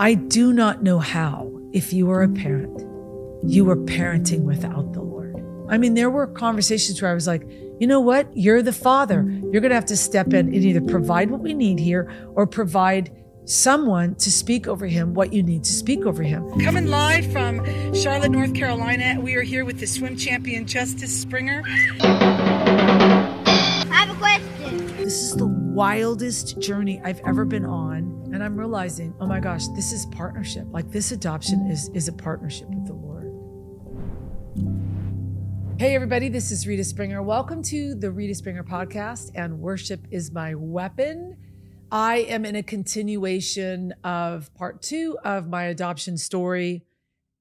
I do not know how, if you are a parent, you are parenting without the Lord. I mean, there were conversations where I was like, you know what? You're the father. You're going to have to step in and either provide what we need here or provide someone to speak over him what you need to speak over him. Coming live from Charlotte, North Carolina, we are here with the swim champion Justice Springer. I have a question. This is the wildest journey I've ever been on. And I'm realizing, oh my gosh, this is partnership. Like this adoption is, is a partnership with the Lord. Hey, everybody, this is Rita Springer. Welcome to the Rita Springer podcast, and worship is my weapon. I am in a continuation of part two of my adoption story.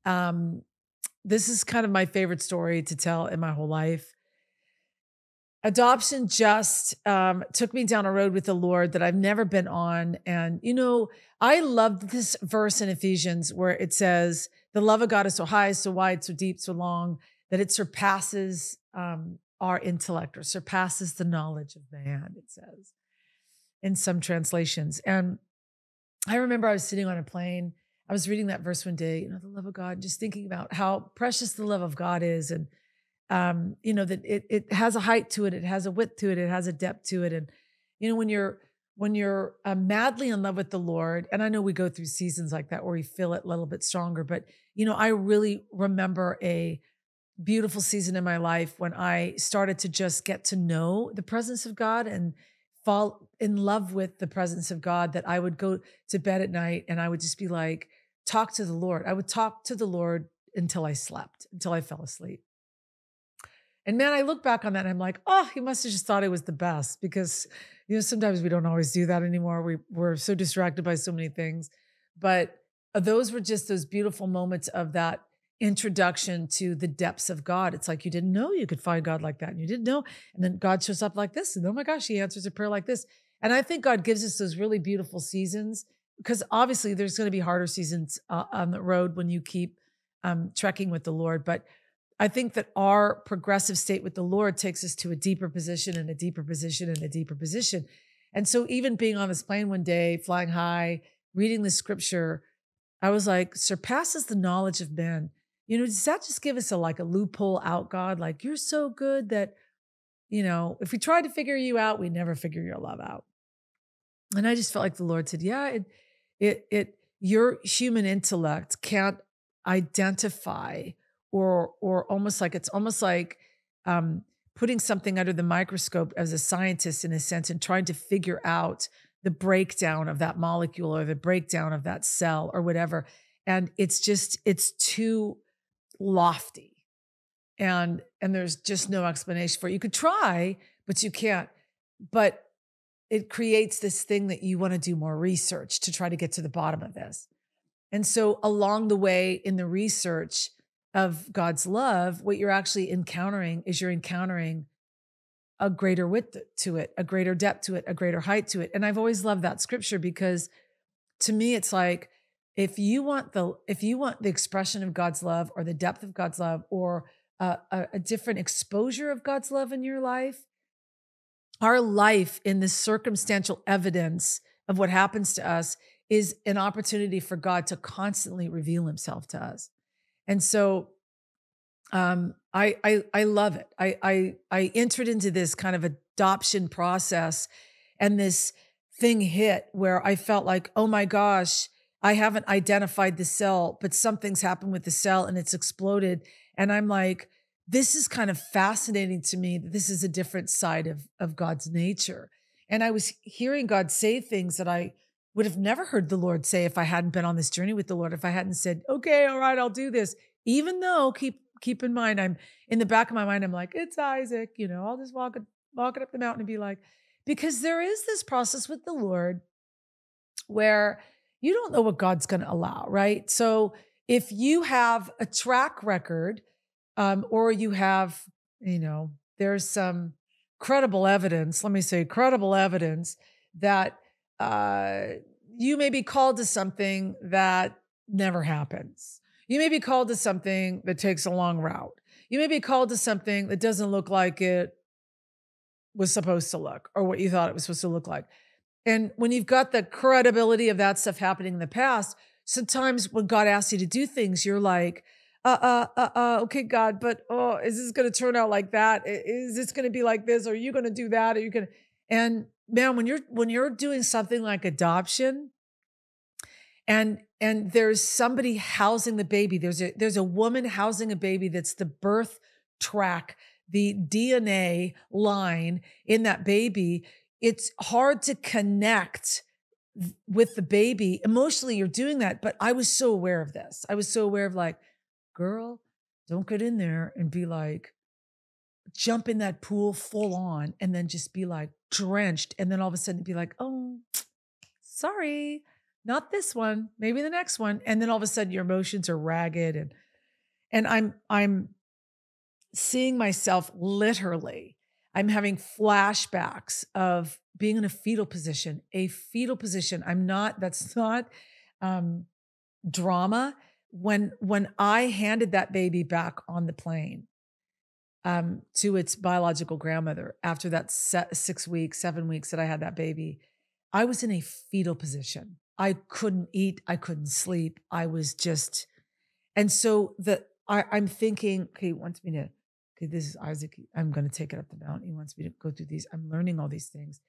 Um, this is kind of my favorite story to tell in my whole life. Adoption just um, took me down a road with the Lord that I've never been on. And, you know, I love this verse in Ephesians where it says, The love of God is so high, so wide, so deep, so long that it surpasses um, our intellect or surpasses the knowledge of man, it says in some translations. And I remember I was sitting on a plane. I was reading that verse one day, you know, the love of God, just thinking about how precious the love of God is. And, um, you know, that it, it has a height to it, it has a width to it, it has a depth to it. And, you know, when you're, when you're uh, madly in love with the Lord, and I know we go through seasons like that where we feel it a little bit stronger, but, you know, I really remember a, beautiful season in my life when I started to just get to know the presence of God and fall in love with the presence of God that I would go to bed at night and I would just be like, talk to the Lord. I would talk to the Lord until I slept, until I fell asleep. And man, I look back on that and I'm like, oh, he must have just thought it was the best because, you know, sometimes we don't always do that anymore. We, we're so distracted by so many things. But those were just those beautiful moments of that introduction to the depths of God. It's like you didn't know you could find God like that. And you didn't know. And then God shows up like this. And oh my gosh, he answers a prayer like this. And I think God gives us those really beautiful seasons because obviously there's going to be harder seasons uh, on the road when you keep um, trekking with the Lord. But I think that our progressive state with the Lord takes us to a deeper position and a deeper position and a deeper position. And so even being on this plane one day, flying high, reading the scripture, I was like, surpasses the knowledge of men you know, does that just give us a like a loophole out, God? Like you're so good that, you know, if we tried to figure you out, we never figure your love out. And I just felt like the Lord said, Yeah, it it it your human intellect can't identify or or almost like it's almost like um putting something under the microscope as a scientist in a sense and trying to figure out the breakdown of that molecule or the breakdown of that cell or whatever and it's just it's too lofty and and there's just no explanation for it. You could try, but you can't. But it creates this thing that you want to do more research to try to get to the bottom of this. And so along the way in the research of God's love, what you're actually encountering is you're encountering a greater width to it, a greater depth to it, a greater height to it. And I've always loved that scripture because to me it's like if you want the if you want the expression of God's love or the depth of God's love or a, a, a different exposure of God's love in your life, our life in this circumstantial evidence of what happens to us is an opportunity for God to constantly reveal himself to us. And so um, I, I I love it. I, I I entered into this kind of adoption process and this thing hit where I felt like, oh my gosh, I haven't identified the cell, but something's happened with the cell and it's exploded. And I'm like, this is kind of fascinating to me this is a different side of, of God's nature. And I was hearing God say things that I would have never heard the Lord say if I hadn't been on this journey with the Lord, if I hadn't said, okay, all right, I'll do this. Even though keep keep in mind, I'm in the back of my mind, I'm like, it's Isaac, you know, I'll just walk it, walk it up the mountain and be like, because there is this process with the Lord where you don't know what God's going to allow, right? So if you have a track record, um, or you have, you know, there's some credible evidence, let me say credible evidence that uh, you may be called to something that never happens. You may be called to something that takes a long route. You may be called to something that doesn't look like it was supposed to look or what you thought it was supposed to look like. And when you've got the credibility of that stuff happening in the past, sometimes when God asks you to do things, you're like, uh, uh, uh, uh, okay, God, but oh, is this going to turn out like that? Is this going to be like this? Are you going to do that? Are you going to? And man, when you're when you're doing something like adoption, and and there's somebody housing the baby, there's a there's a woman housing a baby that's the birth track, the DNA line in that baby. It's hard to connect with the baby emotionally. You're doing that, but I was so aware of this. I was so aware of like girl, don't get in there and be like, jump in that pool full on and then just be like drenched. And then all of a sudden be like, oh, sorry, not this one, maybe the next one. And then all of a sudden your emotions are ragged and and I'm I'm seeing myself literally. I'm having flashbacks of being in a fetal position, a fetal position. I'm not, that's not um, drama when when I handed that baby back on the plane um, to its biological grandmother after that six weeks, seven weeks that I had that baby, I was in a fetal position. I couldn't eat, I couldn't sleep. I was just, and so the I, I'm thinking, okay, he wants me to, okay, this is Isaac. I'm going to take it up the mountain. He wants me to go through these. I'm learning all these things.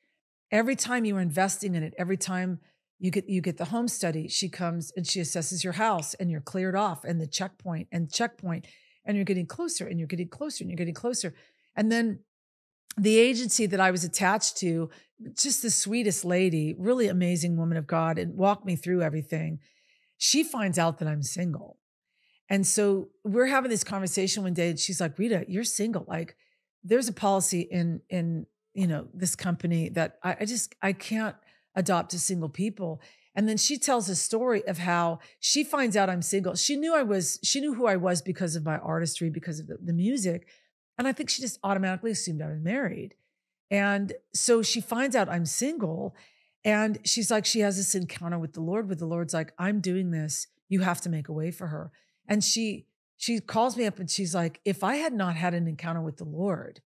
Every time you are investing in it, every time you get you get the home study she comes and she assesses your house and you're cleared off and the checkpoint and checkpoint and you're getting closer and you're getting closer and you're getting closer and then the agency that I was attached to, just the sweetest lady, really amazing woman of God, and walked me through everything. She finds out that I'm single. And so we're having this conversation one day, and she's like, Rita, you're single. Like, there's a policy in in you know this company that I, I just I can't adopt to single people. And then she tells a story of how she finds out I'm single. She knew I was, she knew who I was because of my artistry, because of the, the music. And I think she just automatically assumed I was married. And so she finds out I'm single. And she's like, she has this encounter with the Lord, where the Lord's like, I'm doing this. You have to make a way for her. And she, she calls me up and she's like, if I had not had an encounter with the Lord,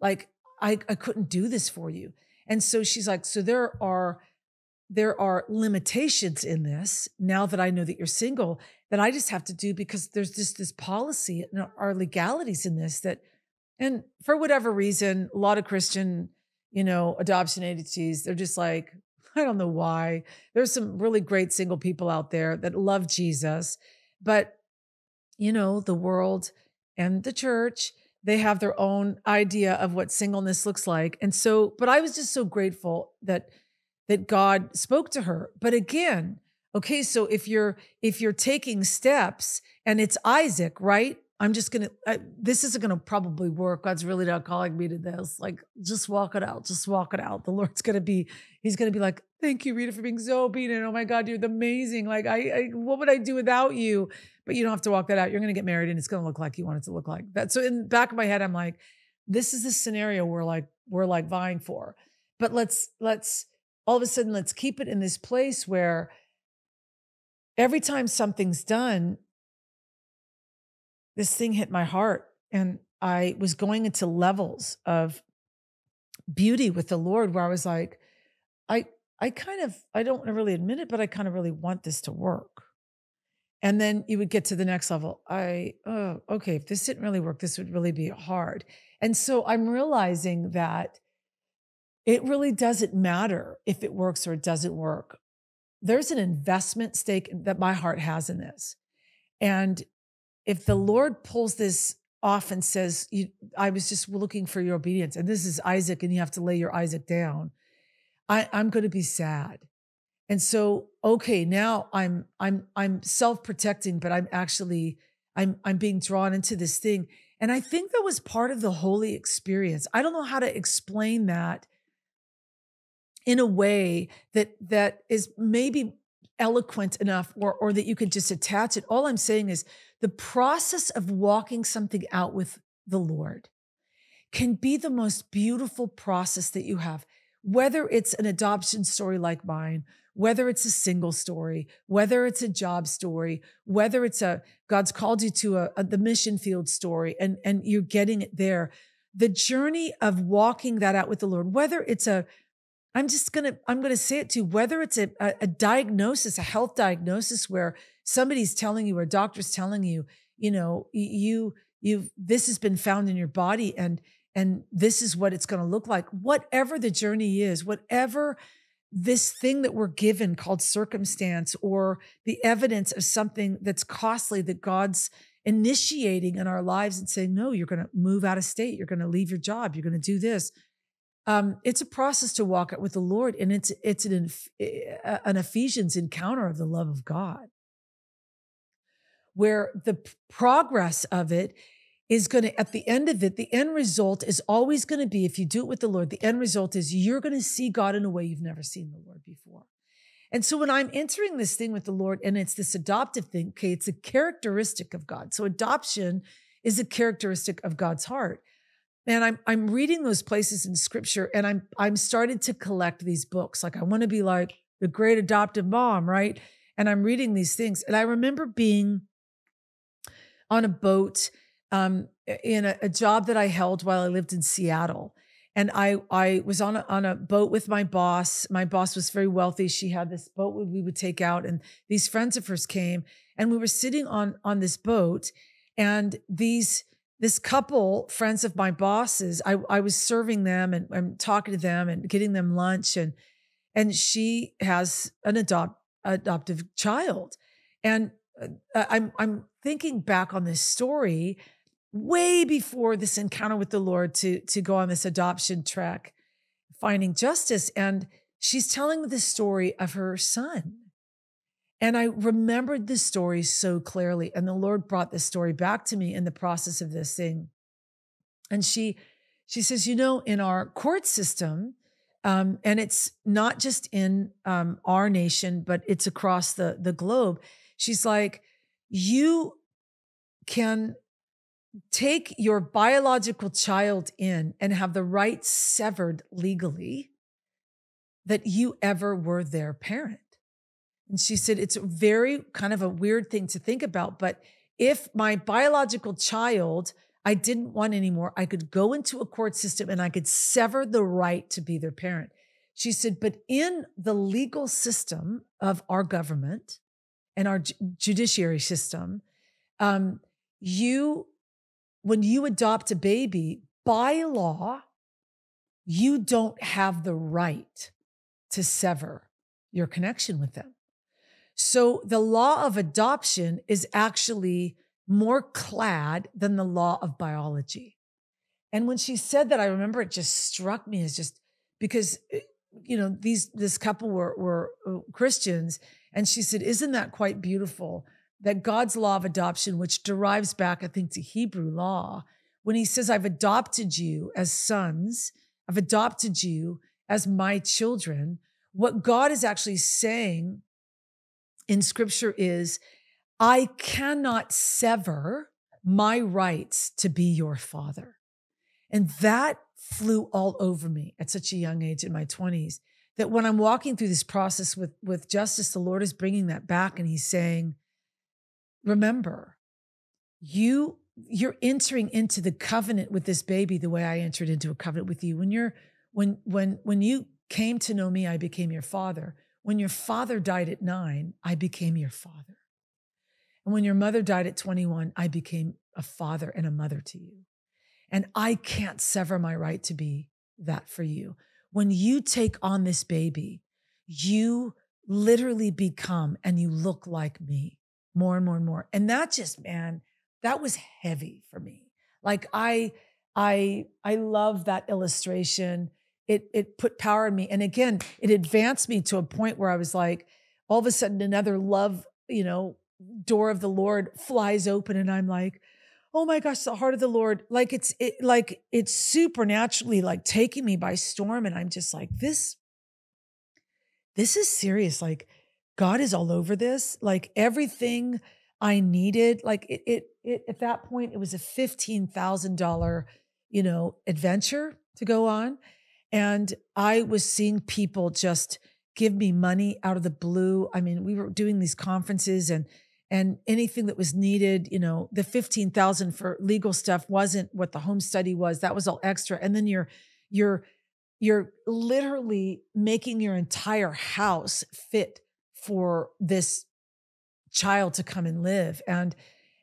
like I, I couldn't do this for you. And so she's like, so there are there are limitations in this now that I know that you're single that I just have to do because there's just this policy and our legalities in this that and for whatever reason, a lot of Christian, you know, adoption agencies, they're just like, I don't know why. There's some really great single people out there that love Jesus, but you know, the world and the church they have their own idea of what singleness looks like. And so, but I was just so grateful that that God spoke to her. But again, okay, so if you're if you're taking steps and it's Isaac, right? I'm just gonna. This isn't gonna probably work. God's really not calling me to this. Like, just walk it out. Just walk it out. The Lord's gonna be. He's gonna be like, "Thank you, Rita, for being so obedient. Oh my God, you're amazing. Like, I, I, what would I do without you? but you don't have to walk that out. You're going to get married and it's to look like you want it to look like that. So in the back of my head, I'm like, this is the scenario we're like, we're like vying for. But let's, let's all of a sudden, let's keep it in this place where every time something's done, this thing hit my heart. And I was going into levels of beauty with the Lord where I was like, I, I kind of, I don't want to really admit it, but I kind of really want this to work. And then you would get to the next level. I, oh, okay, if this didn't really work, this would really be hard. And so I'm realizing that it really doesn't matter if it works or it doesn't work. There's an investment stake that my heart has in this. And if the Lord pulls this off and says, I was just looking for your obedience, and this is Isaac, and you have to lay your Isaac down, I, I'm going to be sad. And so, okay, now I'm I'm I'm self-protecting, but I'm actually I'm I'm being drawn into this thing. And I think that was part of the holy experience. I don't know how to explain that in a way that that is maybe eloquent enough or or that you could just attach it. All I'm saying is the process of walking something out with the Lord can be the most beautiful process that you have. Whether it's an adoption story like mine, whether it's a single story, whether it's a job story, whether it's a God's called you to a, a, the mission field story and, and you're getting it there. The journey of walking that out with the Lord, whether it's a I'm just gonna I'm gonna say it to you, whether it's a, a, diagnosis, a health diagnosis where somebody's telling you or a doctor's telling you, you know, you you this has been found in your body and and this is what it's to look like. Whatever the journey is, whatever this thing that we're given called circumstance or the evidence of something that's costly that God's initiating in our lives and saying, no, you're going to move out of state. You're going to leave your job. You're going to do this. Um, it's a process to walk it with the Lord, and it's it's an an Ephesians encounter of the love of God, where the progress of it is going to, at the end of it, the end result is always going to be, if you do it with the Lord, the end result is you're going to see God in a way you've never seen the Lord before. And so when I'm entering this thing with the Lord and it's this adoptive thing, okay, it's a characteristic of God. So adoption is a characteristic of God's heart. And I'm I'm reading those places in scripture and I'm I'm started to collect these books. Like I want to be like the great adoptive mom, right? And I'm reading these things. And I remember being on a boat um, in a, a, job that I held while I lived in Seattle. And I I was on a, on a boat with my boss. My boss was very wealthy. She had this boat we would take out, and these friends of hers came, and we were sitting on on this boat, and these this couple friends of my bosses, I I was serving them and I'm talking to them and getting them lunch, and and she has an adopt adoptive child, and uh, I'm I'm thinking back on this story way before this encounter with the Lord to, to go on this adoption trek, finding justice. And she's telling the story of her son. And I remembered this story so clearly. And the Lord brought this story back to me in the process of this thing. And she she says, you know, in our court system, um, and it's not just in um, our nation, but it's across the the globe. She's like, you can take your biological child in and have the rights severed legally that you ever were their parent. And she said, it's very kind of a weird thing to think about. But if my biological child I didn't want anymore, I could go into a court system and I could sever the right to be their parent. She said, but in the legal system of our government and our judiciary system, um, you when you adopt a baby, by law, you don't have the right to sever your connection with them. So the law of adoption is actually more clad than the law of biology. And when she said that, I remember it just struck me as just because eh, you know these this couple were were uh, Christians, and she said, "Isn't that quite beautiful that God's law of adoption, which derives back, I think, to Hebrew law, when he says, I've adopted you as sons, I've adopted you as my children, what God is actually saying in scripture is, I cannot sever my rights to be your father. And that flew all over me at such a young age in my 20s that when I'm walking through this process with, with justice, the Lord is bringing that back and he's saying, remember, you you're entering into the covenant with this baby the way I entered into a covenant with you. When you're when when when you came to know me, I became your father. When your father died at 9, I became your father. And when your mother died at 21, I became a father and a mother to you. And I can't sever my right to be that for you. When you take on this baby, you literally become and you look like me more and more and more. And that just, man, that was heavy for me. Like I, I, I love that illustration. It, it put power in me. And again, it advanced me to a point where I was like, all of a sudden another love, you know, door of the Lord flies open. And I'm like, oh my gosh, the heart of the Lord. Like it's, it, like it's supernaturally like taking me by storm. And I'm just like, this, this is serious. Like, God is all over this. Like everything I needed, like it, it, it at that point, it was a $15,000, you know, adventure to go on. And I was seeing people just give me money out of the blue. I mean, we were doing these conferences and, and anything that was needed, you know, the 15,000 for legal stuff wasn't what the home study was. That was all extra. And then you're, you're, you're literally making your entire house fit for this child to come and live and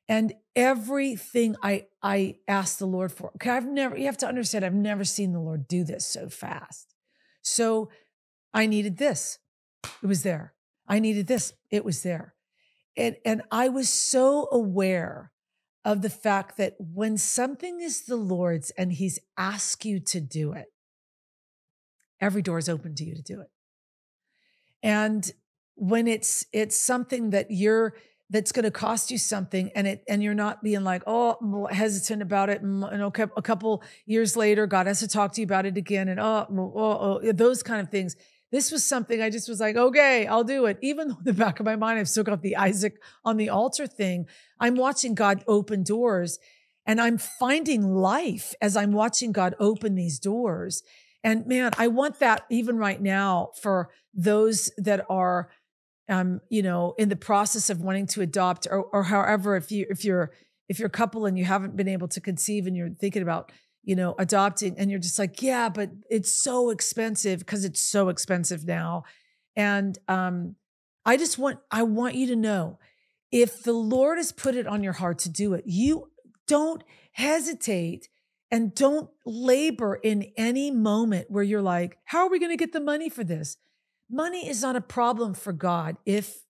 and everything i i asked the lord for okay i've never you have to understand i've never seen the lord do this so fast. So i needed this. It was there. I needed this. It was there and and i was so aware of the fact that when something is the lord's and he's asked you to do it every door is open to you to do it. And when it's it's something that you're that's going to cost you something and it and you're not being like oh I'm hesitant about it and, okay, a couple years later god has to talk to you about it again and oh, oh, oh those kind of things. This was something i just was like okay i'll do it. Even though in the back of my mind i've still got the isaac on the altar thing i'm watching god open doors and i'm finding life as i'm watching god open these doors. And man i want that even right now for those that are um, you know, in the process of wanting to adopt or, or however, if you, if you're, if you're a couple and you haven't been able to conceive and you're thinking about, you know, adopting and you're just like, yeah, but it's so expensive because it's so expensive now. And, um, I just want, I want you to know if the Lord has put it on your heart to do it, you don't hesitate and don't labor in any moment where you're like, how are we going to get the money for this? Money is not a problem for God if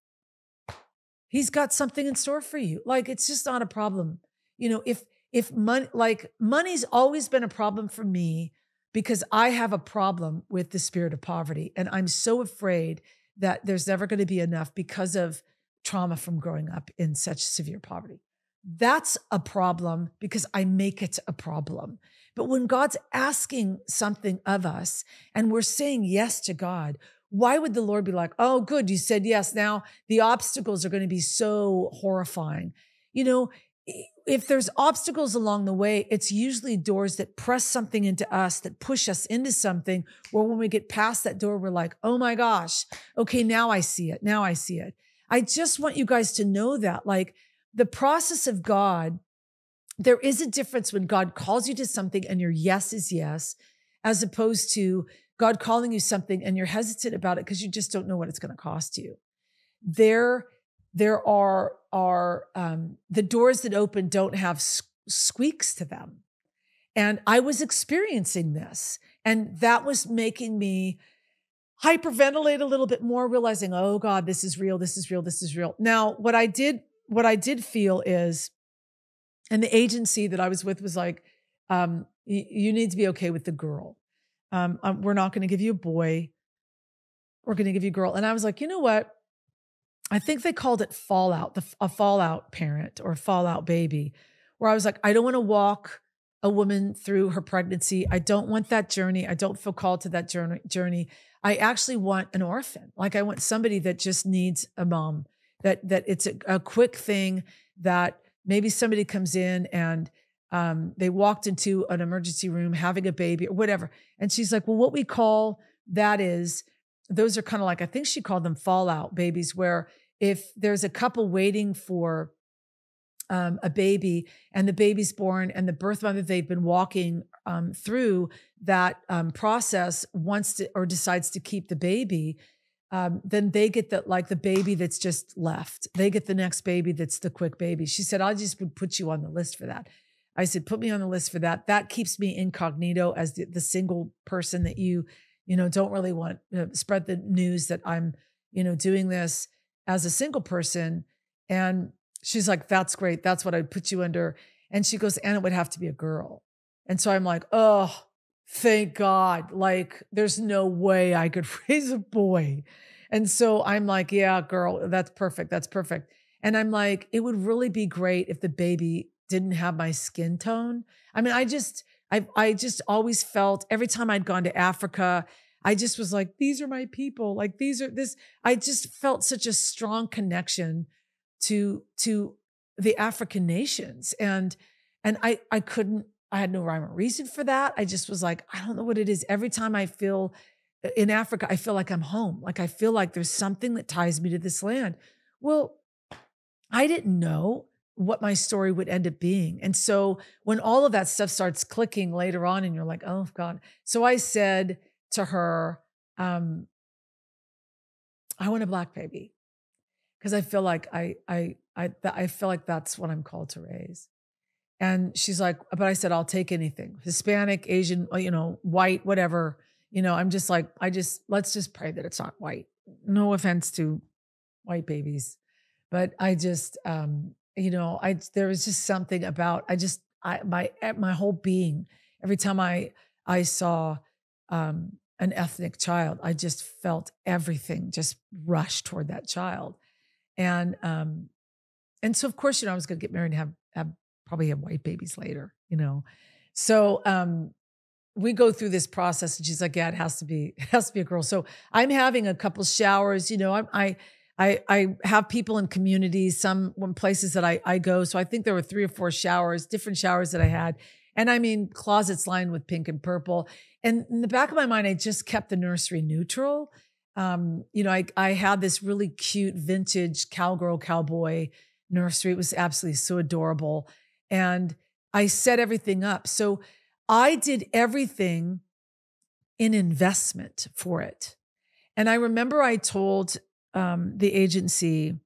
he's got something in store for you. Like it's just not a problem. You know, if if money like money's always been a problem for me because I have a problem with the spirit of poverty and I'm so afraid that there's never going to be enough because of trauma from growing up in such severe poverty. That's a problem because I make it a problem. But when God's asking something of us and we're saying yes to God, why would the Lord be like, oh, good, you said yes. Now the obstacles are going to be so horrifying. You know, if there's obstacles along the way, it's usually doors that press something into us, that push us into something, where when we get past that door, we're like, oh my gosh, okay, now I see it. Now I see it. I just want you guys to know that, like, the process of God, there is a difference when God calls you to something and your yes is yes, as opposed to God calling you something and you're hesitant about it because you just don't know what it's going to cost you. There, there are are um, the doors that open don't have squeaks to them, and I was experiencing this, and that was making me hyperventilate a little bit more, realizing, oh God, this is real, this is real, this is real. Now, what I did, what I did feel is, and the agency that I was with was like, um, you need to be okay with the girl um, um, we're not going to give you a boy. We're going to give you a girl. And I was like, you know what? I think they called it fallout, the, a fallout parent or fallout baby, where I was like, I don't want to walk a woman through her pregnancy. I don't want that journey. I don't feel called to that journey. I actually want an orphan. Like I want somebody that just needs a mom. That that it's a, a quick thing that maybe somebody comes in and um, they walked into an emergency room having a baby or whatever. And she's like, well, what we call that is those are kind of like, I think she called them fallout babies, where if there's a couple waiting for um, a baby and the baby's born and the birth mother they've been walking um, through that um, process wants to or decides to keep the baby, um, then they get the like the baby that's just left. They get the next baby that's the quick baby. She said, "I just would put you on the list for that." I said, put me on the list for that. That keeps me incognito as the, the single person that you, you know, don't really want to spread the news that I'm, you know, doing this as a single person. And she's like, that's great. That's what I'd put you under. And she goes, and it would have to be a girl. And so I'm like, oh, thank God. Like, there's no way I could raise a boy. And so I'm like, yeah, girl, that's perfect. That's perfect. And I'm like, it would really be great if the baby didn't have my skin tone. I mean, I just, I, I just always felt every time I'd gone to Africa, I just was like, these are my people. Like these are this. I just felt such a strong connection to to the African nations, and and I I couldn't. I had no rhyme or reason for that. I just was like, I don't know what it is. Every time I feel uh, in Africa, I feel like I'm home. Like I feel like there's something that ties me to this land. Well, I didn't know what my story would end up being. And so when all of that stuff starts clicking later on and you're like, oh God. So I said, to her, um, I want a black baby because I feel like I I I I feel like that's what I'm called to raise. And she's like, but I said I'll take anything, Hispanic, Asian, uh, you know, white, whatever. You know, I'm just like, I just let's just pray that it's not white. No offense to white babies, but I just, um, you know, I there was just something about I just I my eh, my whole being every time I I saw um, an ethnic child, I just felt everything just rush toward that child. And um, and so of course, you know, I was gonna get married and have have probably have white babies later, you know. So um we go through this process and she's like, Yeah, it has to be, it has to be a girl. So I'm having a couple showers, you know, I I I, I have people in communities, some places that I, I go. So I think there were three or four showers, different showers that I had. And I mean, closets lined with pink and purple. And in the back of my mind, I just kept the nursery neutral. Um, you know, I, I had this really cute vintage cowgirl cowboy nursery. It was absolutely so adorable. And I set everything up. So I did everything in investment for it. And I remember I told um, the agency,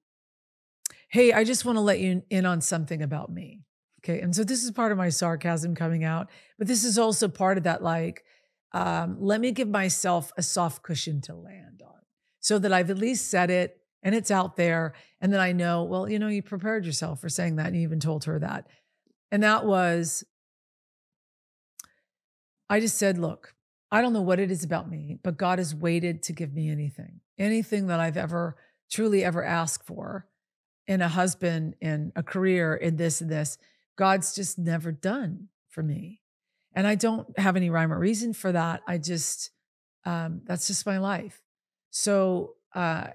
hey, I just want to let you in on something about me. Okay. And so this is part of my sarcasm coming out, but this is also part of that, like, um, let me give myself a soft cushion to land on so that I've at least said it and it's out there. And then I know, well, you know, you prepared yourself for saying that and you even told her that. And that was, I just said, look, I don't know what it is about me, but God has waited to give me anything, anything that I've ever truly ever asked for in a husband, in a career, in this and this. God's just never done for me. And I don't have any rhyme or reason for that. I just, um, that's just my life. So, uh,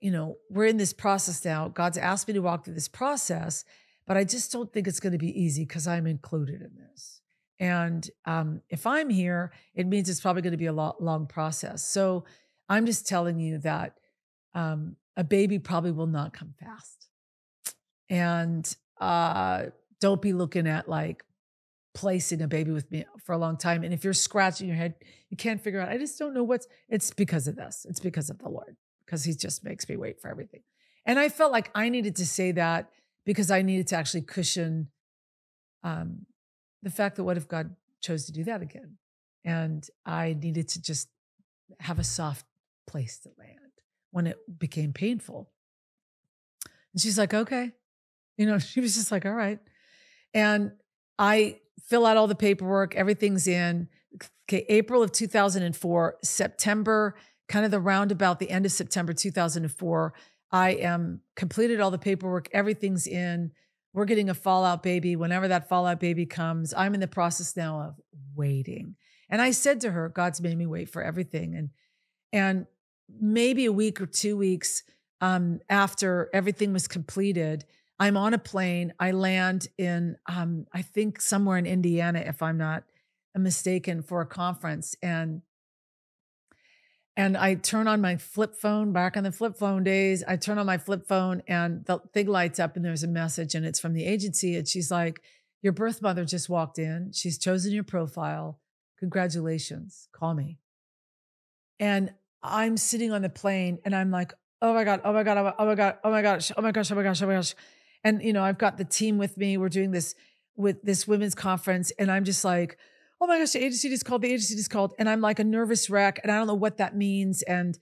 you know, we're in this process now. God's asked me to walk through this process, but I just don't think it's going to be easy because I'm included in this. And um, if I'm here, it means it's probably going to be a lot, long process. So I'm just telling you that um, a baby probably will not come fast. And uh, don't be looking at like placing a baby with me for a long time. And if you're scratching your head, you can't figure out, I just don't know what's, it's because of this. It's because of the Lord, because he just makes me wait for everything. And I felt like I needed to say that because I needed to actually cushion um, the fact that what if God chose to do that again? And I needed to just have a soft place to land when it became painful. And she's like, okay. You know, she was just like, all right. And I fill out all the paperwork, everything's in. Okay, April of 2004, September, kind of the roundabout, the end of September 2004, I am completed all the paperwork, everything's in. We're getting a fallout baby. Whenever that fallout baby comes, I'm in the process now of waiting. And I said to her, God's made me wait for everything. And and maybe a week or two weeks um, after everything was completed, I'm on a plane. I land in, um, I think somewhere in Indiana, if I'm not mistaken, for a conference. And and I turn on my flip phone back on the flip phone days. I turn on my flip phone and the thing lights up and there's a message and it's from the agency. And she's like, Your birth mother just walked in. She's chosen your profile. Congratulations. Call me. And I'm sitting on the plane and I'm like, Oh my God, oh my God, oh my oh God, oh my gosh, oh my gosh, oh my gosh, oh my gosh. And you know, I've got the team with me. We're doing this with this women's conference, and I'm just like, oh my gosh, the agency just called, the agency just called. And I'm like a nervous wreck and I don't know what that means. And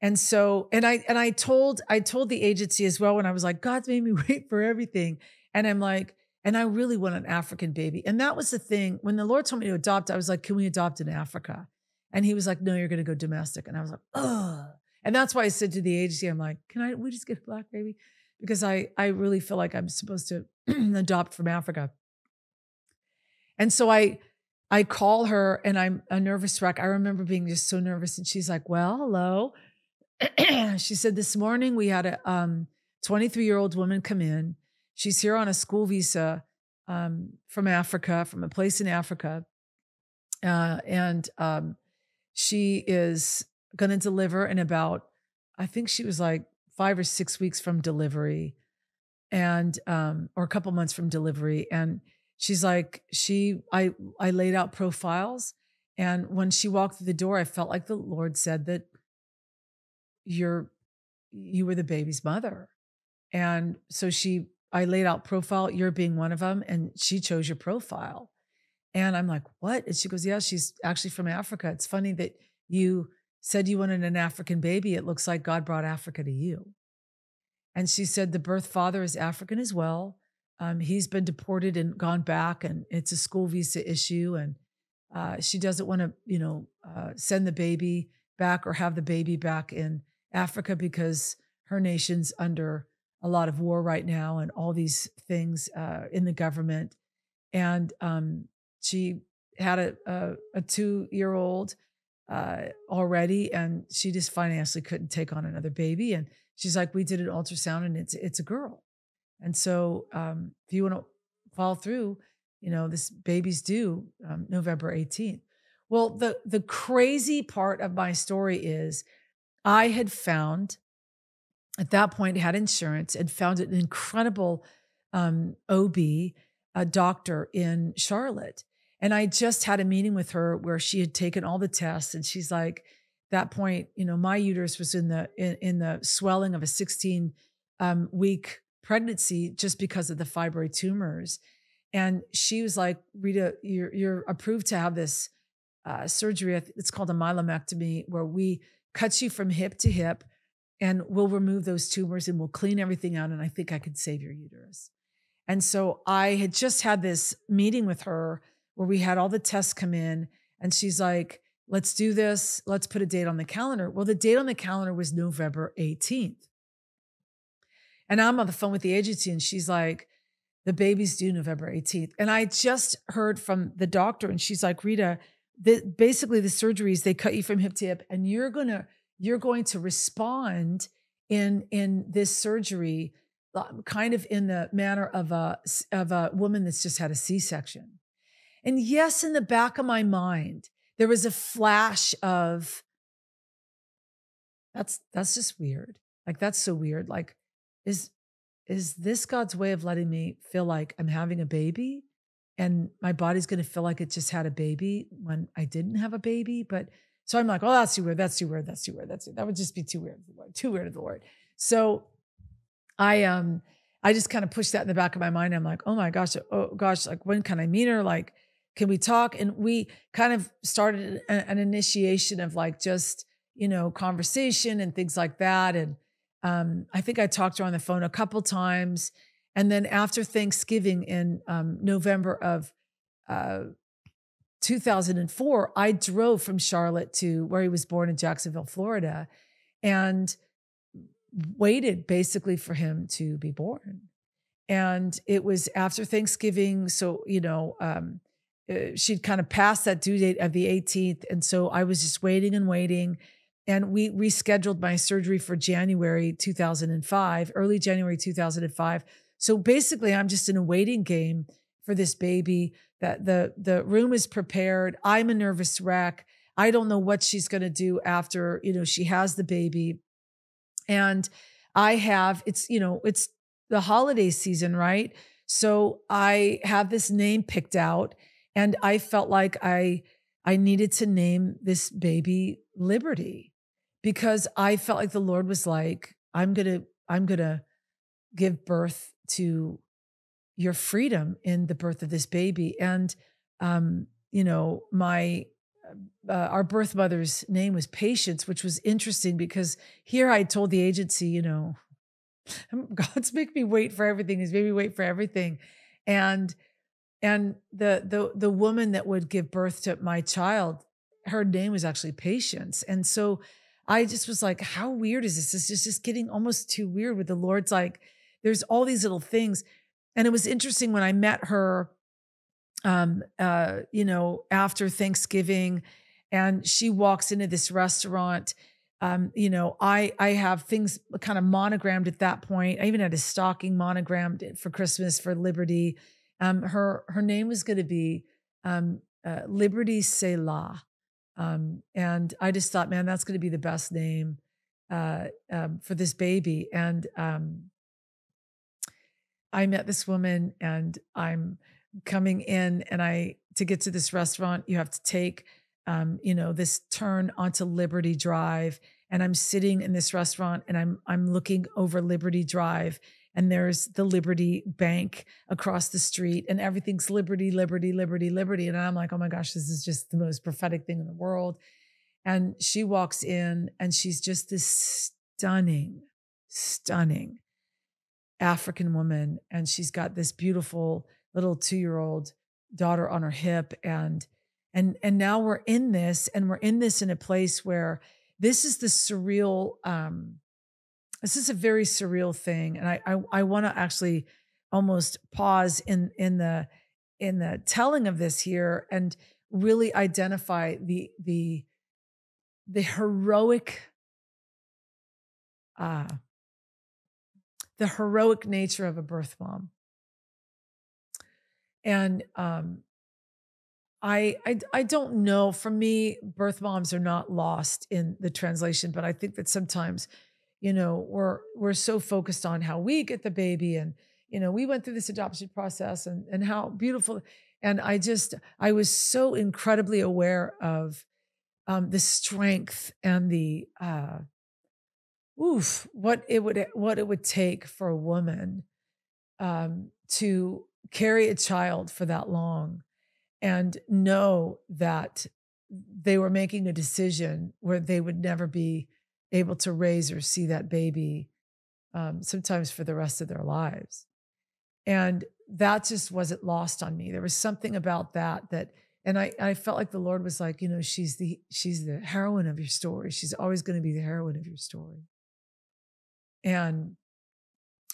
and so, and I and I told I told the agency as well when I was like, God's made me wait for everything. And I'm like, and I really want an African baby. And that was the thing. When the Lord told me to adopt, I was like, can we adopt in Africa? And he was like, no, you're gonna go domestic. And I was like, oh. And that's why I said to the agency, I'm like, can I we just get a black baby? Because I I really feel like I'm supposed to adopt from Africa. And so I I call her and I'm a nervous wreck. I remember being just so nervous. And she's like, Well, hello. she said, This morning we had a um, 23 year old woman come in. She's here on a school visa um, from Africa, from a place in Africa. Uh, and um, she is going to deliver in about, I think she was like five or six weeks from delivery and, um, or a couple months from delivery. And she's like she i i laid out profiles And when she walked through the door, I felt like the Lord said that you're you were the baby's mother. And so she I laid out profile, you're being one of them, and she chose your profile. And I'm like, what? And she goes, Yeah, she's actually from Africa. It's funny that you said you wanted an African baby. It looks like God brought Africa to you. And she said, The birth father is African as well. Um, he's been deported and gone back, and it's a school visa issue. And uh, she doesn't want to, you know, uh, send the baby back or have the baby back in Africa because her nation's under a lot of war right now and all these things uh, in the government. And um, she had a, a, a two year old uh, already, and she just financially couldn't take on another baby. And she's like, "We did an ultrasound, and it's it's a girl." And so, um, if you want to follow through, you know, this baby's due um, November 18th. Well, the the crazy part of my story is I had found at that point had insurance and found an incredible um, OB, a doctor in Charlotte. And I just had a meeting with her where she had taken all the tests and she's like, that point, you know, my uterus was in the in, in the swelling of a 16 um, week pregnancy just because of the fibroid tumors. And she was like, Rita, you're, you're approved to have this uh, surgery. It's called a myomectomy, where we cut you from hip to hip and we'll remove those tumors and we'll clean everything out. And I think I could save your uterus. And so I had just had this meeting with her where we had all the tests come in. And she's like, let's do this. Let's put a date on the calendar. Well, the date on the calendar was November 18th. And I'm on the phone with the agency and she's like, the baby's due November 18th. And I just heard from the doctor and she's like, Rita, the, basically the surgeries, they cut you from hip to hip and you're going to, you're going to respond in, in this surgery um, kind of in the manner of a, of a woman that's just had a C-section. And yes, in the back of my mind, there was a flash of, that's, that's just weird. Like, that's so weird. Like, is is this God's way of letting me feel like I'm having a baby and my body's going to feel like it just had a baby when I didn't have a baby? But so I'm like, oh, that's too weird. That's too weird. That's too weird. That's that would just be too weird. Too weird of the Lord. So I um I just kind of pushed that in the back of my mind. I'm like, oh my gosh, oh gosh, like when can I meet her? Like, can we talk? And we kind of started an, an initiation of like just you know conversation and things like that. And um, I think I talked to her on the phone a couple times. And then after Thanksgiving in um, November of uh, 2004, I drove from Charlotte to where he was born in Jacksonville, Florida, and waited basically for him to be born. And it was after Thanksgiving. So, you know, um, uh, she'd kind of passed that due date of the 18th. And so I was just waiting and waiting. And we rescheduled my surgery for January 2005, early January 2005. So basically, I'm just in a waiting game for this baby. That the the room is prepared. I'm a nervous wreck. I don't know what she's going to do after you know she has the baby, and I have it's you know it's the holiday season, right? So I have this name picked out, and I felt like I I needed to name this baby Liberty because I felt like the Lord was like, I'm going to, I'm going to give birth to your freedom in the birth of this baby. And, um, you know, my, uh, our birth mother's name was Patience, which was interesting because here I told the agency, you know, God's make me wait for everything. He's made me wait for everything. And, and the, the, the woman that would give birth to my child, her name was actually Patience. And so I just was like, how weird is this? This is just getting almost too weird with the Lord's like, there's all these little things. And it was interesting when I met her, um, uh, you know, after Thanksgiving, and she walks into this restaurant. Um, you know, I I have things kind of monogrammed at that point. I even had a stocking monogrammed for Christmas for Liberty. Um, her her name was going to be um, uh, Liberty Selah. Um, and I just thought, man, that's going to be the best name uh, um, for this baby. And um, I met this woman, and I'm coming in, and I to get to this restaurant, you have to take um, you know, this turn onto Liberty Drive, and I'm sitting in this restaurant, and I'm I'm looking over Liberty Drive, and there's the Liberty Bank across the street, and everything's Liberty, Liberty, Liberty, Liberty, and I'm like, oh my gosh, this is just the most prophetic thing in the world. And she walks in, and she's just this stunning, stunning African woman, and she's got this beautiful little two year old daughter on her hip, and and and now we're in this and we're in this in a place where this is the surreal um this is a very surreal thing and i i, I want to actually almost pause in in the in the telling of this here and really identify the the the heroic uh the heroic nature of a birth mom and um I, I I don't know. For me, birth moms are not lost in the translation, but I think that sometimes, you know, we're we're so focused on how we get the baby and you know, we went through this adoption process and and how beautiful. And I just I was so incredibly aware of um, the strength and the uh, oof, what it would what it would take for a woman um, to carry a child for that long and know that they were making a decision where they would never be able to raise or see that baby um, sometimes for the rest of their lives. And that just wasn't lost on me. There was something about that that and I, I felt like the lord was like you know she's the she's the heroine of your story. She's always going to be the heroine of your story. And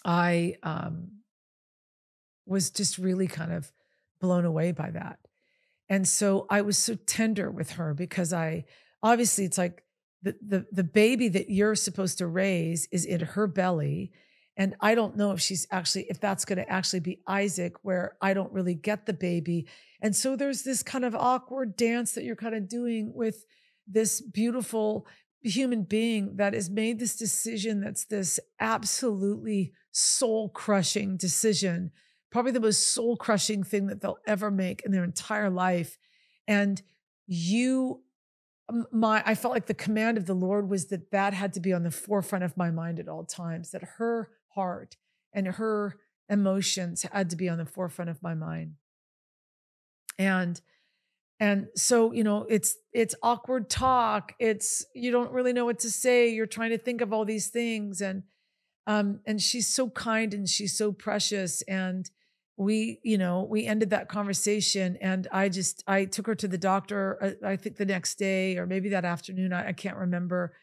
i um, was just really kind of blown away by that. And so I was so tender with her because I obviously it's like the the the baby that you're supposed to raise is in her belly and I don't know if she's actually if that's going to actually be Isaac where I don't really get the baby. And so there's this kind of awkward dance that you're kind of doing with this beautiful human being that has made this decision that's this absolutely soul crushing decision probably the most soul crushing thing that they'll ever make in their entire life. And you, my, I felt like the command of the Lord was that that had to be on the forefront of my mind at all times, that her heart and her emotions had to be on the forefront of my mind. And, and so you know it's it's awkward talk. It's you don't really know what to say. You're trying to think of all these things. And um and she's so kind and she's so precious. And we you know we ended that conversation and i just i took her to the doctor uh, i, think the next day or maybe that afternoon I, I can't remember.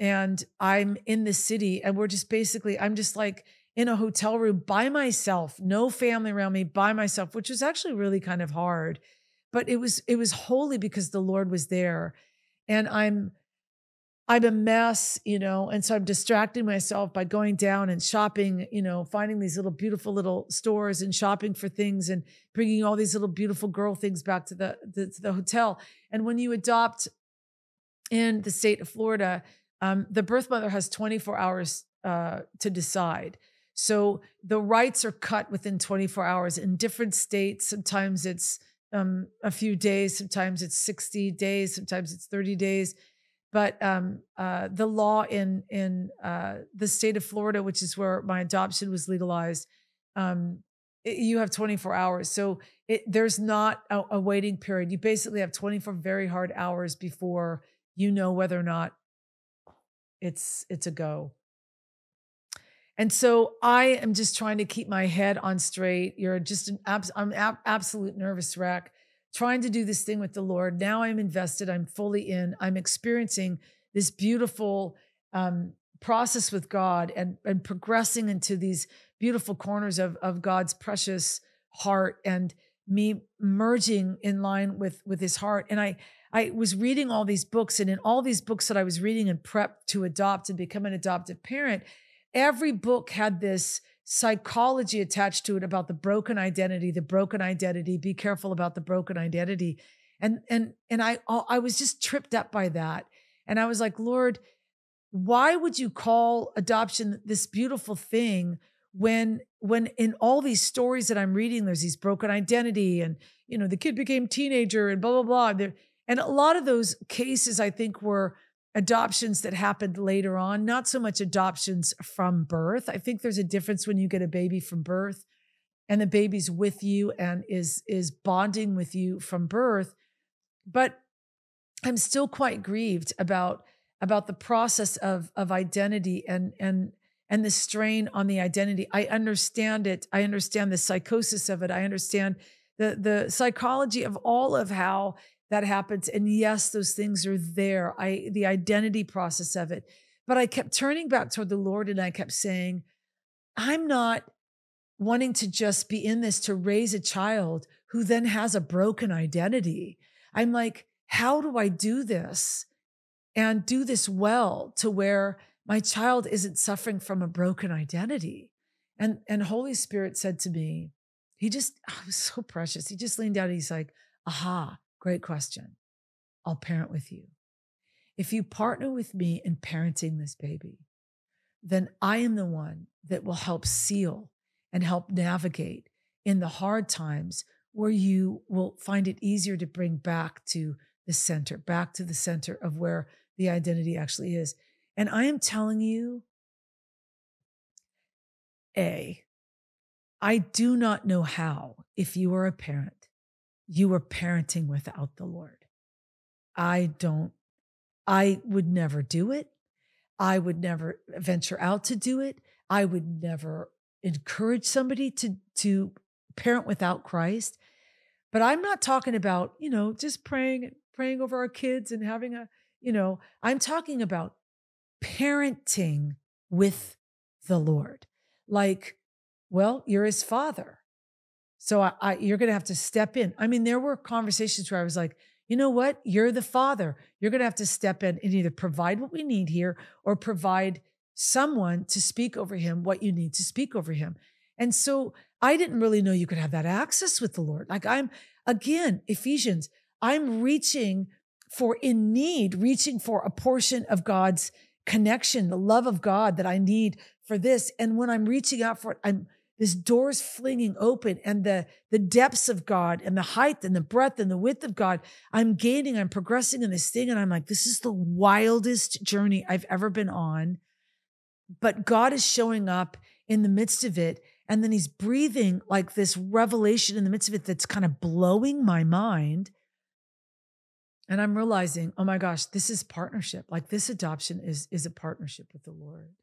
And i'm in the city and we're just basically i'm just like in a hotel room by myself no family around me by myself which was actually really kind of hard. But it was it was holy because the lord was there. And i'm I'm a mess, you know, and so I'm distracting myself by going down and shopping, you know, finding these little beautiful little stores and shopping for things and bringing all these little beautiful girl things back to the, the to the hotel. And when you adopt in the state of Florida, um, the birth mother has 24 hours uh, to decide. So the rights are cut within 24 hours in different states. Sometimes it's um, a few days, sometimes it's 60 days, sometimes it's 30 days but um, uh, the law in in uh, the state of Florida, which is where my adoption was legalized, um, it, you have 24 hours. So it, there's not a, a, waiting period. You basically have 24 very hard hours before you know whether or not it's it's a go. And so I am just trying to keep my head on straight. You're just an abs- I'm ab- absolute nervous wreck trying to do this thing with the Lord. Now I'm invested, I'm fully in, I'm experiencing this beautiful um, process with God and, and progressing into these beautiful corners of, of God's precious heart and me merging in line with with his heart. And i i was reading all these books and in all these books that i was reading and prep to adopt and become an adoptive parent every book had this psychology attached to it about the broken identity, the broken identity, be careful about the broken identity. And and and I I was just tripped up by that. And I was like, Lord, why would you call adoption this beautiful thing when when in all these stories that I'm reading, there's these broken identity and you know the kid became teenager and blah blah blah. And And a lot of those cases, I think, were adoptions that happened later on, not so much adoptions from birth. I think there's a difference when you get a baby from birth and the baby's with you and is is bonding with you from birth. But I'm still quite grieved about about the process of of identity and and and the strain on the identity. I understand it. I understand the psychosis of it. I understand the the psychology of all of how that happens. And yes those things are there. I the identity process of it. But i kept turning back toward the lord and i kept saying i'm not wanting to just be in this to raise a child who then has a broken identity. I'm like how do i do this and do this well to where my child isn't suffering from a broken identity? And and holy spirit said to me he just oh, was so precious. He just leaned and he's like aha Great question. I'll parent with you. If you partner with me in parenting this baby, then I am the one that will help seal and help navigate in the hard times where you will find it easier to bring back to the center, back to the center of where the identity actually is. And I am telling you, A, I do not know how, if you are a parent, you are parenting without the Lord. I don't, I would never do it. I would never venture out to do it. I would never encourage somebody to, to parent without Christ. But I'm not talking about, you know, just praying, and praying over our kids and having a, you know, I'm talking about parenting with the Lord. Like, well, you're his father. So I, I you're going to have to step in. I mean, there were conversations where I was like, you know what? You're the father. You're going to have to step in and either provide what we need here or provide someone to speak over him what you need to speak over him. And so I didn't really know you could have that access with the Lord. Like I'm, again, Ephesians, I'm reaching for in need, reaching for a portion of God's connection, the love of God that I need for this. And when I'm reaching out for it, I'm this door's flinging open and the the depths of god and the height and the breadth and the width of god i'm gaining i'm progressing in this thing and i'm like this is the wildest journey i've ever been on. But god is showing up in the midst of it and then he's breathing like this revelation in the midst of it that's kind of blowing my mind. And i'm realizing oh my gosh this is partnership. Like this adoption is is a partnership with the lord.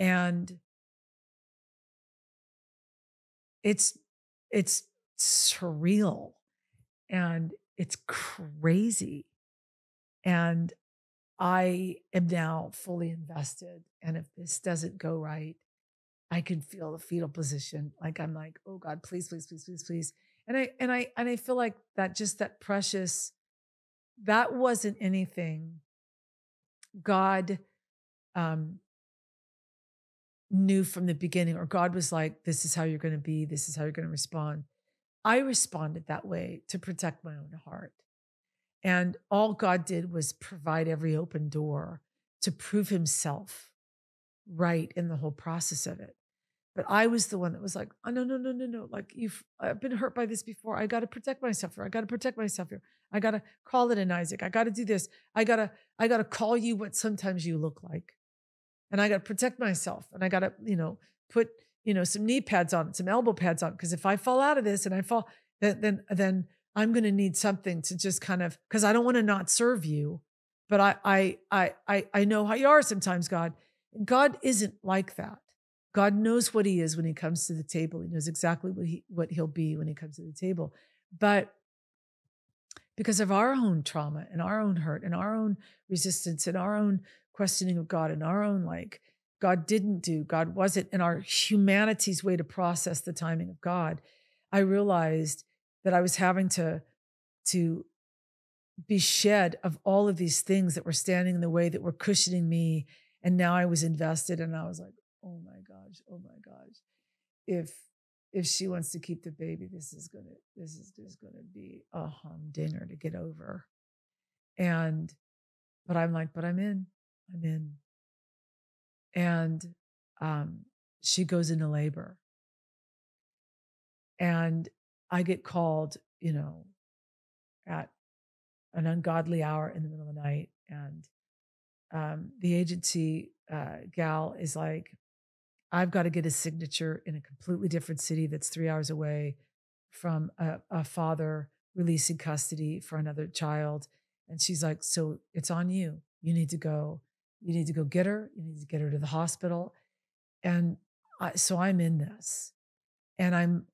And it's it's surreal and it's crazy. And i am now fully invested and if this doesn't go right i can feel the fetal position. Like i'm like oh god please please please please please. And i and i and i feel like that just that precious that wasn't anything god um knew from the beginning, or God was like, this is how you're going to be, this is how you're going to respond. I responded that way to protect my own heart. And all God did was provide every open door to prove himself right in the whole process of it. But I was the one that was like, oh, no, no, no, no, no. Like, you've, I've been hurt by this before. I got to protect myself here. I got to protect myself here. I got to call it an Isaac. I got to do this. I got to, I got to call you what sometimes you look like and I got to protect myself and I got to, you know, put, you know, some knee pads on, some elbow pads on. Cause if I fall out of this and I fall, then, then, then I'm going to need something to just kind of, cause I don't want to not serve you, but I, I, I, I, I know how you are sometimes, God. God isn't like that. God knows what he is when he comes to the table. He knows exactly what he, what he'll be when he comes to the table. But because of our own trauma and our own hurt and our own resistance and our own questioning of God in our own like God didn't do, God wasn't in our humanity's way to process the timing of God. I realized that I was having to to be shed of all of these things that were standing in the way that were cushioning me and now I was invested and I was like, "Oh my gosh, oh my gosh. If if she wants to keep the baby, this is to this is just to be a humdinger to get over." And but I'm like, "But I'm in. I'm in. And um, she goes into labor. And I get called, you know, at an ungodly hour in the middle of the night. And um, the agency uh, gal is like, I've got to get a signature in a completely different city that's three hours away from a, a father releasing custody for another child. And she's like, So it's on you. You need to go. You need to go get her. You need to get her to the hospital. And I, so I'm in this. And I'm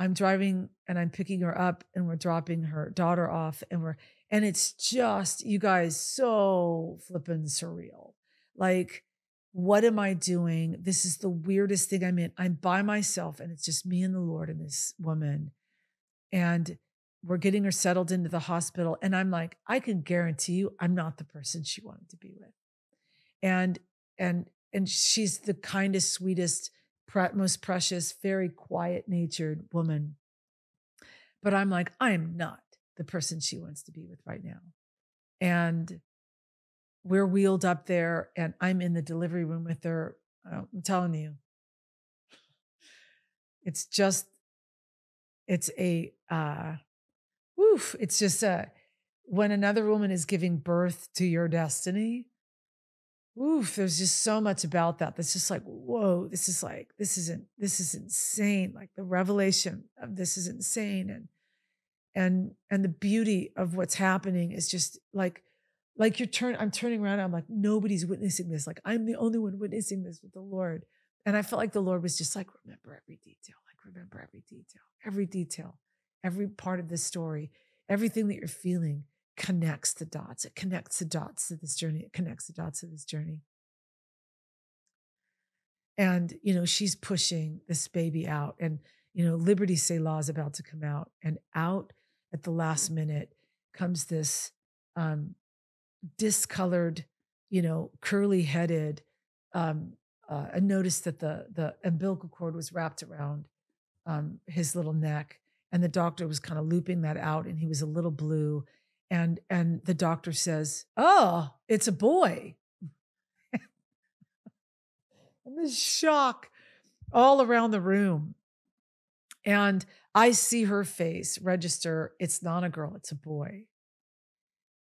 I'm driving and I'm picking her up and we're dropping her daughter off and we're and it's just you guys so flippin' surreal. Like what am I doing? This is the weirdest thing I'm in. I'm by myself and it's just me and the Lord and this woman. And we're getting her settled into the hospital. And I'm like, I can guarantee you I'm not the person she wanted to be with. And and and she's the kindest, sweetest, most precious, very quiet natured woman. But I'm like, I am not the person she wants to be with right now. And we're wheeled up there, and I'm in the delivery room with her. Uh, I'm telling you, it's just, it's a, uh, woof, it's just a, when another woman is giving birth to your destiny, oof, there's just so much about that that's just like, whoa, this is like, this isn't, this is insane. Like the revelation of this is insane. And, and, and the beauty of what's happening is just like, like you're turn, I'm turning around. I'm like, nobody's witnessing this. Like I'm the only one witnessing this with the Lord. And I felt like the Lord was just like, remember every detail, like remember every detail, every detail, every part of this story, everything that you're feeling connects the dots. It connects the dots to this journey. It connects the dots to this journey. And, you know, she's pushing this baby out. And, you know, Liberty Selah is about to come out. And out at the last minute comes this um, discolored, you know, curly headed. Um, uh, I noticed that the the umbilical cord was wrapped around um, his little neck, and the doctor was kind of looping that out, and he was a little blue and and the doctor says oh it's a boy. And the shock all around the room. And i see her face register it's not a girl it's a boy.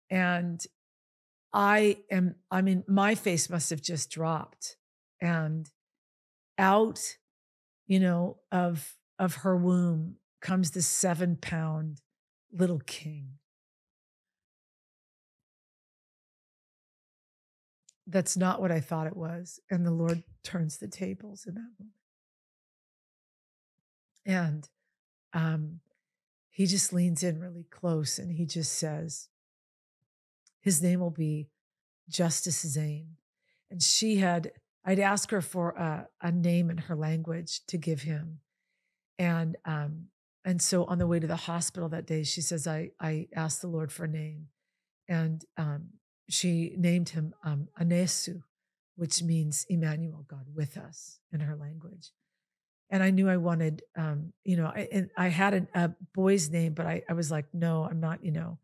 And i am i mean my face must have just dropped and out you know of of her womb comes this seven pound little king that's not what I thought it was. And the Lord turns the tables in that moment. And um, he just leans in really close and he just says, His name will be Justice Zane. And she had, I'd ask her for a, a name in her language to give him. And um, and so on the way to the hospital that day, she says, I I asked the Lord for a name. And um, she named him um, Anesu, which means Emmanuel, God with us in her language. And I knew I wanted, um, you know, I, I had a boy's name, but I, I was like, no, I'm not, you know.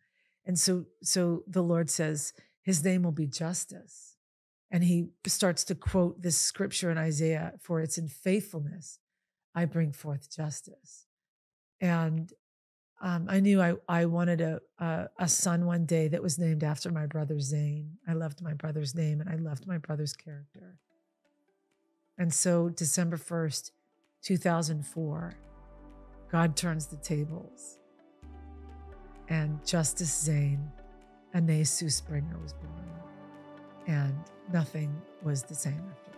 And so, so the Lord says, his name will be justice. And he starts to quote this scripture in Isaiah for it's in faithfulness I bring forth justice. And um, I knew I, I wanted a, a, a son one day that was named after my brother Zane. I loved my brother's name and I loved my brother's character. And so December 1st, 2004, God turns the tables and Justice Zane Anesu Springer was born. And nothing was the same after